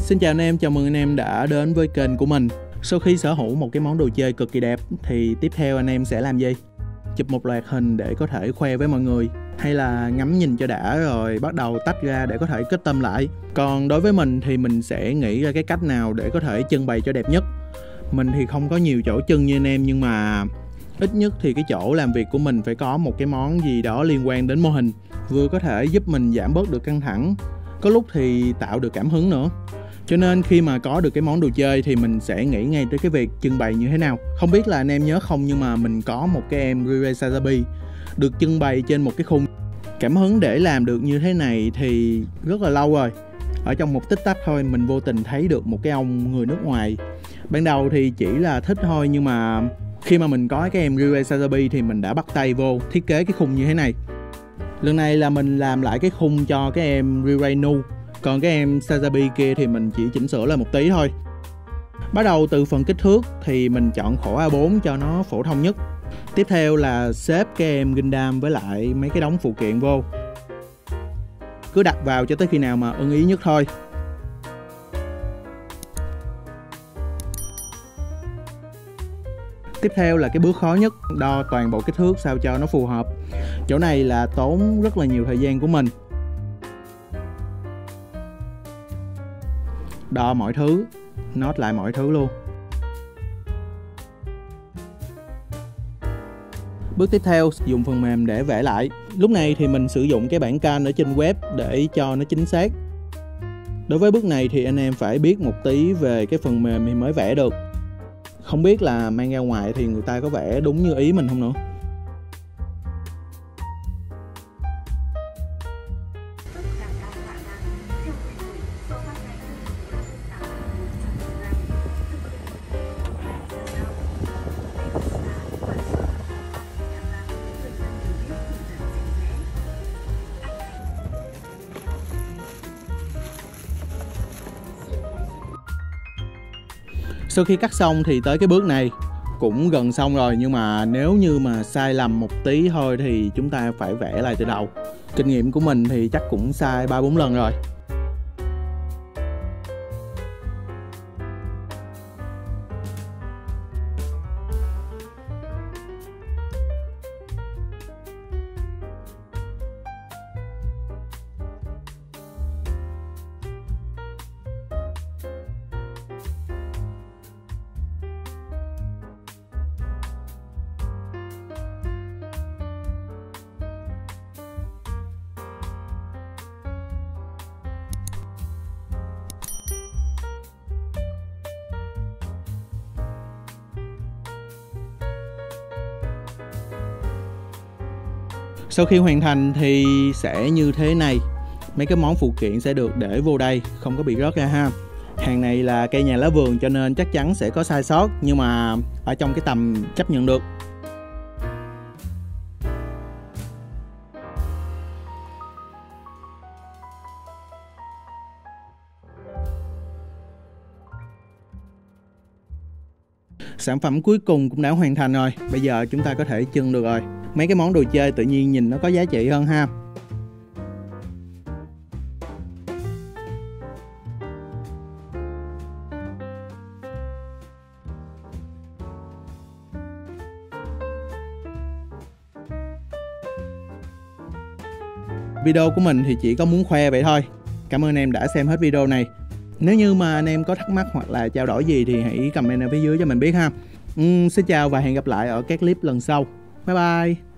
Xin chào anh em, chào mừng anh em đã đến với kênh của mình. Sau khi sở hữu một cái món đồ chơi cực kỳ đẹp thì tiếp theo anh em sẽ làm gì? Chụp một loạt hình để có thể khoe với mọi người hay là ngắm nhìn cho đã rồi bắt đầu tách ra để có thể kết tâm lại. Còn đối với mình thì mình sẽ nghĩ ra cái cách nào để có thể trưng bày cho đẹp nhất. Mình thì không có nhiều chỗ trưng như anh em nhưng mà ít nhất thì cái chỗ làm việc của mình phải có một cái món gì đó liên quan đến mô hình vừa có thể giúp mình giảm bớt được căng thẳng có lúc thì tạo được cảm hứng nữa cho nên khi mà có được cái món đồ chơi thì mình sẽ nghĩ ngay tới cái việc trưng bày như thế nào. Không biết là anh em nhớ không, nhưng mà mình có một cái em Rire Sazabi được trưng bày trên một cái khung. Cảm hứng để làm được như thế này thì rất là lâu rồi. Ở trong một tích tắc thôi, mình vô tình thấy được một cái ông người nước ngoài. Ban đầu thì chỉ là thích thôi, nhưng mà khi mà mình có cái em Rire Sazabi thì mình đã bắt tay vô thiết kế cái khung như thế này. Lần này là mình làm lại cái khung cho cái em Rire Nu còn cái em Sazabi kia thì mình chỉ chỉnh sửa lại một tí thôi. Bắt đầu từ phần kích thước thì mình chọn khổ A4 cho nó phổ thông nhất. Tiếp theo là xếp cái em Gundam với lại mấy cái đống phụ kiện vô. Cứ đặt vào cho tới khi nào mà ưng ý nhất thôi. Tiếp theo là cái bước khó nhất, đo toàn bộ kích thước sao cho nó phù hợp. Chỗ này là tốn rất là nhiều thời gian của mình. Đo mọi thứ, nốt lại mọi thứ luôn. Bước tiếp theo dùng phần mềm để vẽ lại. Lúc này thì mình sử dụng cái bản can ở trên web để cho nó chính xác. Đối với bước này thì anh em phải biết một tí về cái phần mềm thì mới vẽ được. Không biết là mang ra ngoài thì người ta có vẽ đúng như ý mình không nữa? Sau khi cắt xong thì tới cái bước này, cũng gần xong rồi, nhưng mà nếu như mà sai lầm một tí thôi thì chúng ta phải vẽ lại từ đầu. Kinh nghiệm của mình thì chắc cũng sai ba bốn lần rồi. Sau khi hoàn thành thì sẽ như thế này. Mấy cái món phụ kiện sẽ được để vô đây, không có bị rớt ra ha. Hàng này là cây nhà lá vườn cho nên chắc chắn sẽ có sai sót, nhưng mà ở trong cái tầm chấp nhận được. Sản phẩm cuối cùng cũng đã hoàn thành rồi, bây giờ chúng ta có thể trưng được rồi mấy cái món đồ chơi tự nhiên nhìn nó có giá trị hơn ha. Video của mình thì chỉ có muốn khoe vậy thôi. Cảm ơn em đã xem hết video này. Nếu như mà anh em có thắc mắc hoặc là trao đổi gì thì hãy comment ở phía dưới cho mình biết ha. Uhm, Xin chào và hẹn gặp lại ở các clip lần sau. 拜拜。